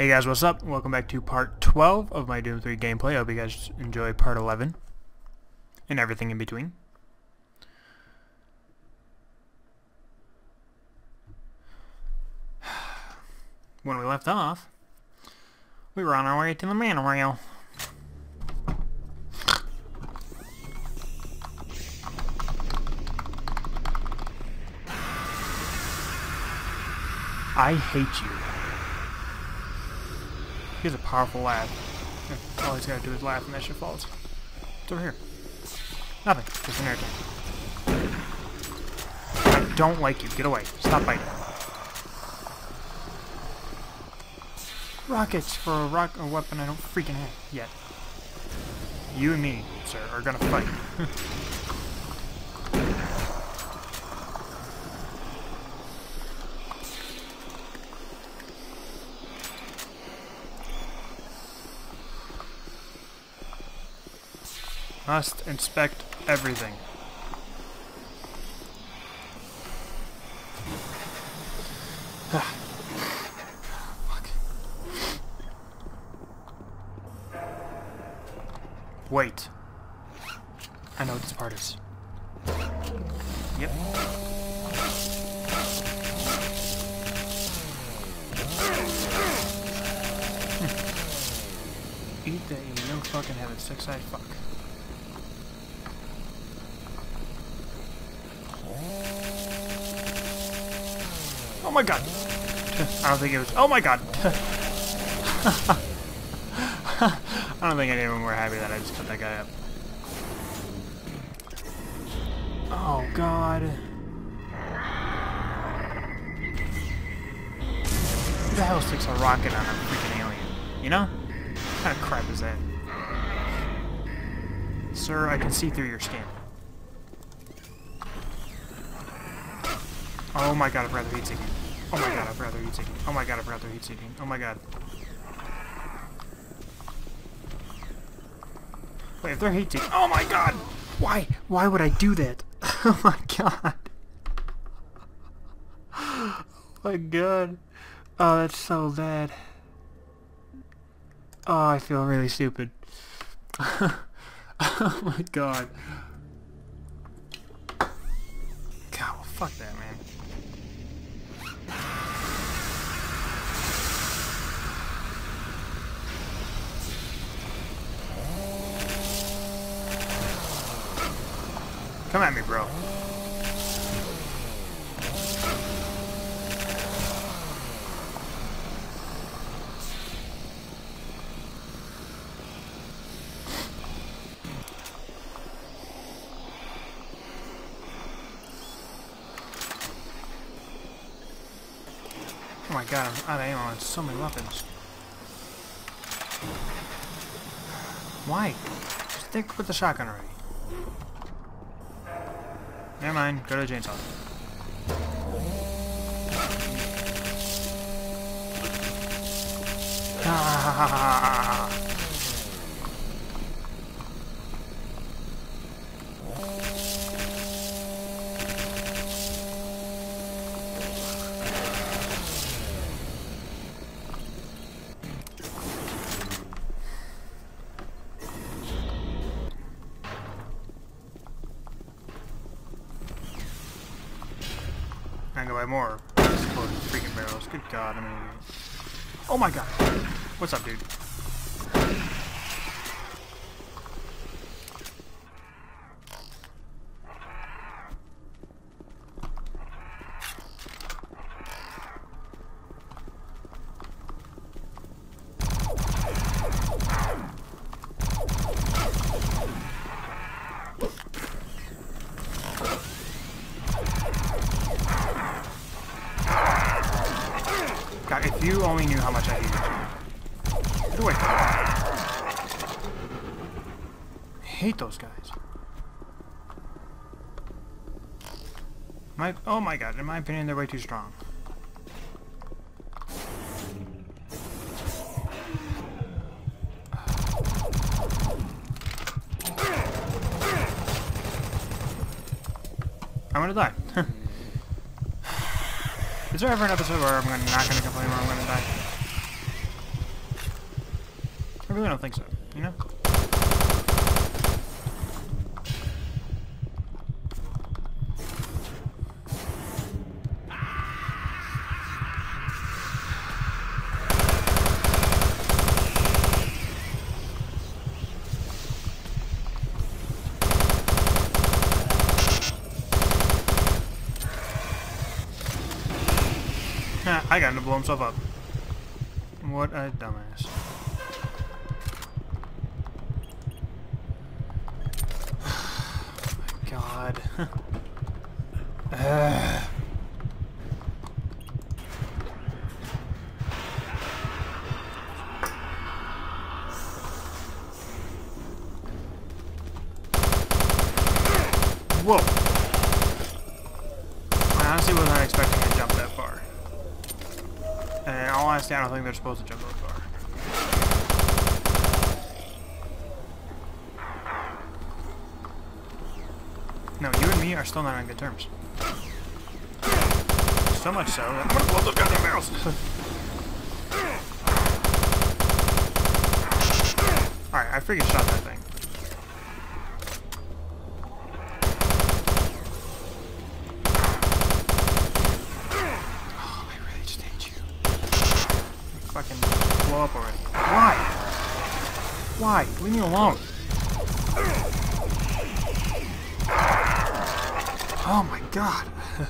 Hey guys, what's up? Welcome back to part 12 of my Doom 3 gameplay. I hope you guys enjoy part 11 and everything in between. When we left off, we were on our way to the monorail. I hate you. He has a powerful laugh. Hmm, all he's gotta do is laugh and that shit falls. It's over here. Nothing. Just an air tank. I don't like you. Get away. Stop biting. Rockets for a rock a weapon I don't freaking have yet. You and me, sir, are gonna fight. Must inspect everything. Wait. I know what this part is. Yep. Hmm. Eat that you no fucking heaven, six-eyed fuck. Oh my god. I don't think it was. Oh my god. I don't think anyone were happy that I just cut that guy up. Oh god. Who the hell sticks a rocket on a freaking alien? You know? What kind of crap is that? Sir, I can see through your skin. Oh my god, I'd rather heat seeking. Oh my god, I'd rather heat seeking. Oh my god, I'd rather heat seeking. Oh my god. Wait, if they're heat seeking. Oh my god! Why? Why would I do that? oh my god. Oh my god. Oh, that's so bad. Oh, I feel really stupid. oh my god. God, well, fuck that, man. Come at me, bro. Oh my god, I'm out of ammo on so many weapons. Why? Stick with the shotgun already. Never mind, go to the chainsaw. Ah. I go buy more exploding freaking barrels. Good god, I mean. Oh my god. What's up, dude? God, if you only knew how much I hate you. Get away. I hate those guys. My, oh my god, in my opinion, they're way too strong. I'm gonna die. Is there ever an episode where I'm gonna, not going to complain where I'm going to die? I really don't think so, you know? Blow himself up. What a dumbass. God. uh. I don't think they're supposed to jump that far. No, you and me are still not on good terms. So much so that I'm gonna blow those goddamn barrels. Alright, I freaking shot that thing. Oh, I really just hate you. Fucking blow up already. Why? Why? Leave me alone. Oh my god.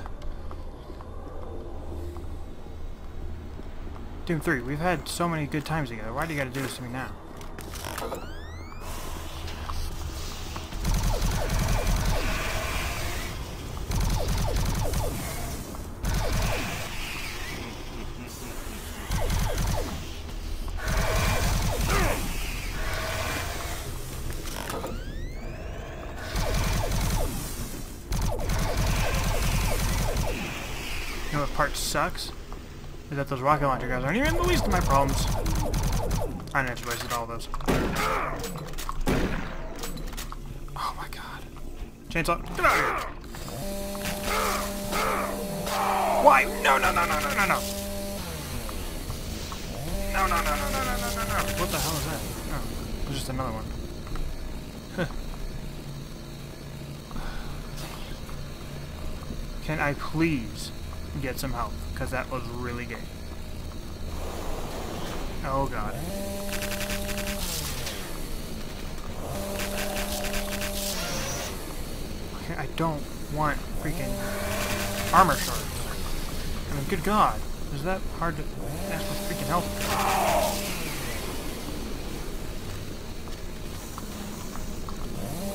Doom 3, we've had so many good times together. Why do you gotta do this to me now? Sucks? Is that those rocket launcher guys aren't even the least of my problems. I just wasted all those. Oh my god. Chainsaw, get out of here! Why? No, no, no, no, no, no, no! No, no, no, no, no, no, no, no, no! What the hell is that? Oh, it's just another one. Can I please get some help? Because that was really gay. Oh god. Okay, I don't want freaking armor shards. I mean, good god. Is that hard to ask for freaking help?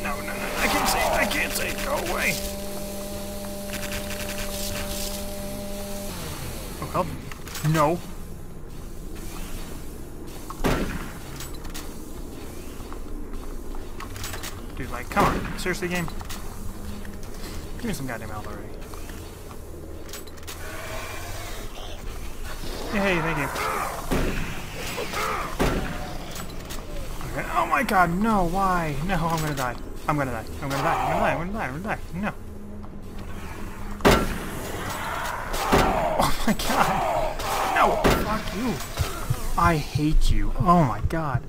No, no, no, I can't say, I can't say, go away. Oh. No. Dude, like, come on. Seriously, game? Give me some goddamn health already. Hey, thank you. Okay. Oh my god, no, why? No, I'm gonna die. I'm gonna die. I'm gonna die. I'm gonna die. I'm gonna die. I'm gonna die. My god. No, fuck you. I hate you. Oh my god.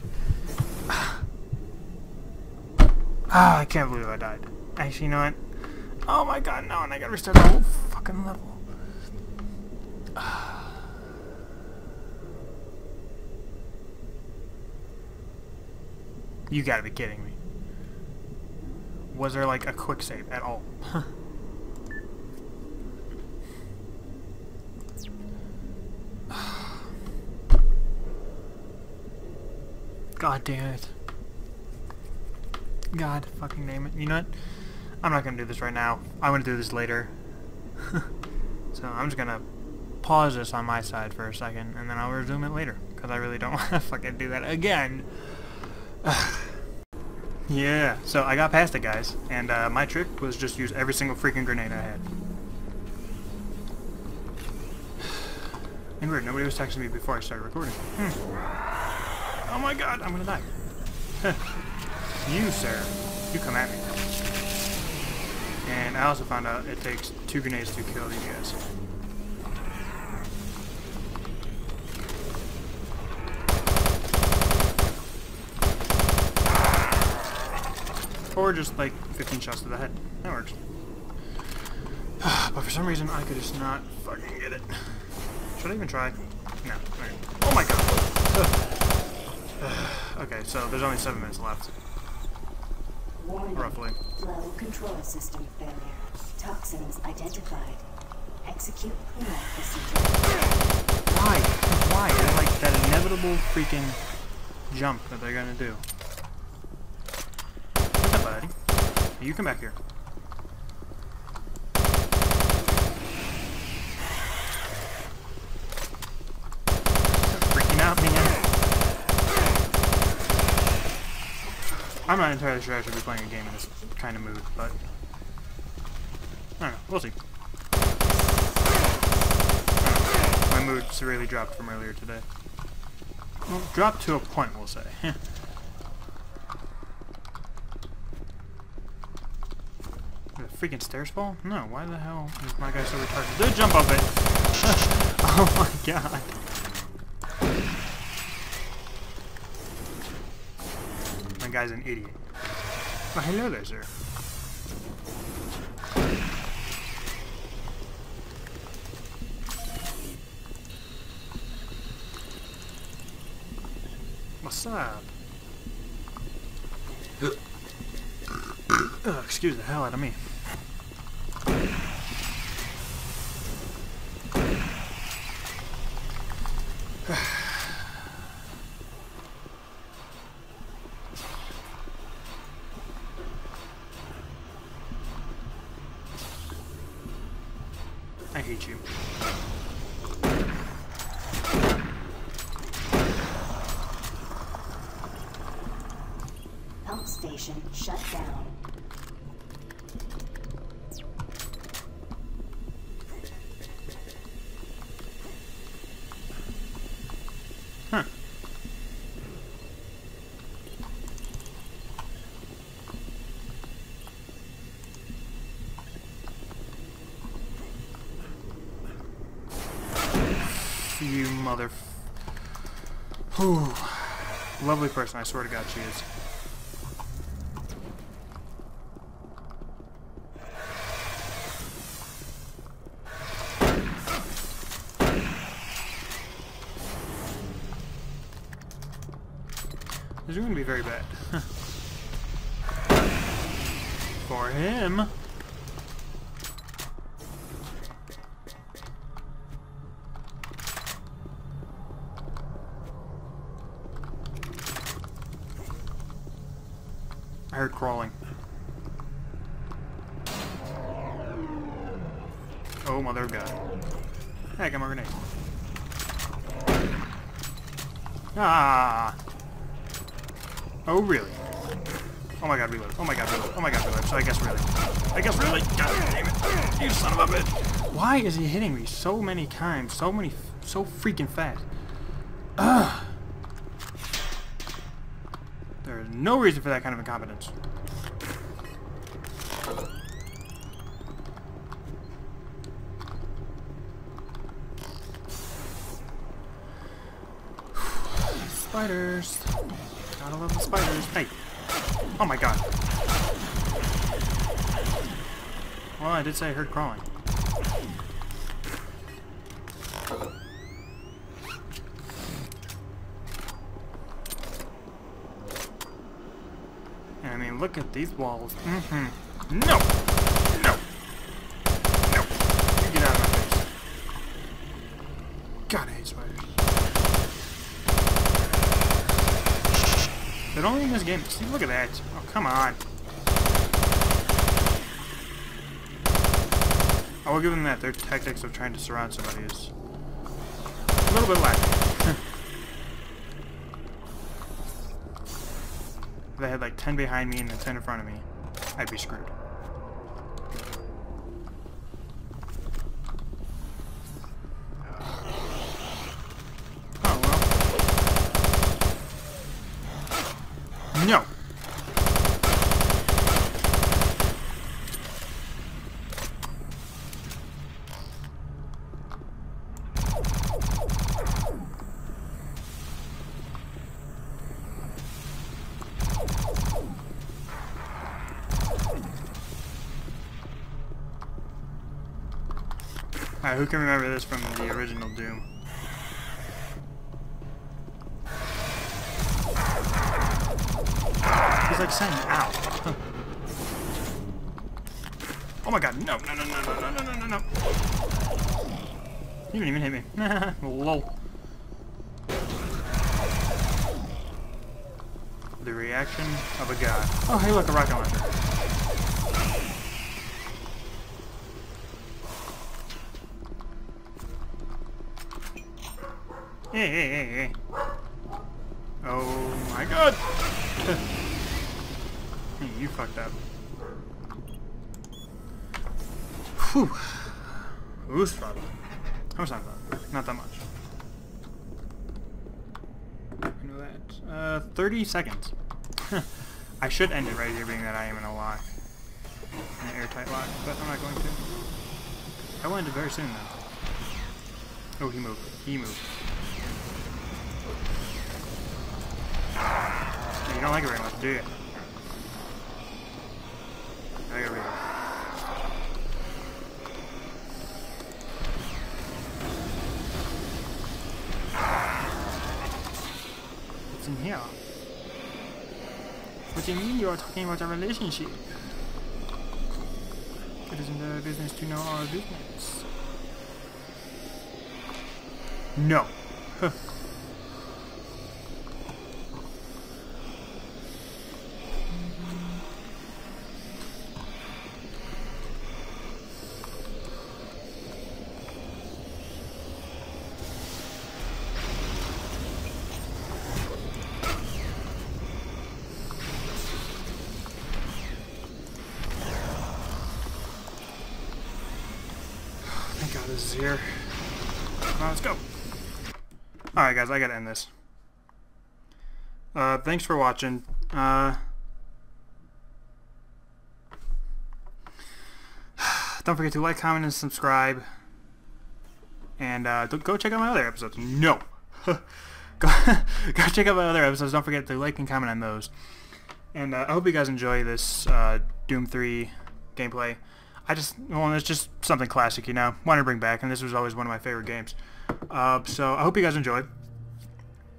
Ah, I can't believe I died. Actually, you know what? Oh my god, no, and I gotta restart the whole fucking level. You gotta be kidding me. Was there like a quick save at all? God damn it. God fucking name it. You know what? I'm not gonna do this right now. I'm gonna do this later. so I'm just gonna pause this on my side for a second and then I'll resume it later. Because I really don't want to fucking do that again. yeah, so I got past it guys. And uh, my trick was just use every single freaking grenade I had. And weird, nobody was texting me before I started recording. Hmm. Oh my god, I'm gonna die. you, sir, you come at me. And I also found out it takes two grenades to kill these guys. Or just like 15 shots to the head. That works. but for some reason, I could just not fucking get it. Should I even try? No. Right. Oh my god! okay, so there's only 7 minutes left. Warning. Roughly. Flow control system failure. Toxins identified. Execute cleanup procedure. Why? Why? They're like that inevitable freaking jump that they're gonna do. What's up, buddy? You come back here. Freaking out, man. I'm not entirely sure I should be playing a game in this kind of mood, but I don't know. We'll see. My mood severely dropped from earlier today. Well, dropped to a point, we'll say. The freaking stairs fall? No, why the hell is my guy so retarded? Did jump up it! oh my god. Guy's an idiot. Oh, hello there, sir. What's up? Excuse the hell out of me. Hate you. Pump station shut down. You mother... Whew. Lovely person, I swear to God she is. This is going to be very bad. For him. I heard crawling. Oh, mother of God. Hey, I got my grenade. Ah! Oh, really? Oh my god, reload. Oh my god, reload. Oh my god, reload. So I guess really. I guess really. God damn it. You son of a bitch. Why is he hitting me so many times? So many, so freaking fast. Ugh. There is no reason for that kind of incompetence. Spiders. Gotta love the spiders. Hey. Oh my god. Well, I did say I heard crawling. And look at these walls. Mm-hmm. No! No! No! You get out of my face. God, I hate spiders. They're only in this game. See, look at that. Oh, come on. I will give them that. Their tactics of trying to surround somebody is a little bit lacking. If they had like 10 behind me and then 10 in front of me, I'd be screwed. Oh well. No! Alright, who can remember this from the original Doom? He's like saying ow. oh my god, no, no, no, no, no, no, no, no, no. He didn't even hit me. Lol. The reaction of a god. Oh, hey, look, a rocket launcher. Hey, hey, hey, hey. Oh my god! hey, you fucked up. Whew. Who's fun? How much time left? Not that much. I know that. Uh, 30 seconds. I should end it right here, being that I am in a lock. An airtight lock, but I'm not going to. I will end it very soon, though. Oh, he moved. He moved. You don't like it very much, do you? What's in here? What do you mean you're talking about a relationship? It isn't their business to know our business. No. Is here. Let's go. Alright guys, I gotta end this. Uh, thanks for watching. Uh, don't forget to like, comment, and subscribe. And uh, go check out my other episodes. No! go, go check out my other episodes. Don't forget to like and comment on those. And uh, I hope you guys enjoy this uh, Doom 3 gameplay. I just, well, it's just something classic, you know. Wanted to bring back, and this was always one of my favorite games. Uh, so I hope you guys enjoy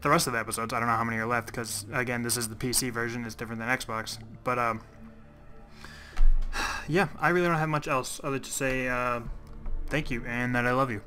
the rest of the episodes. I don't know how many are left because, again, this is the PC version. It's different than Xbox. But, um, yeah, I really don't have much else other to say uh, thank you and that I love you.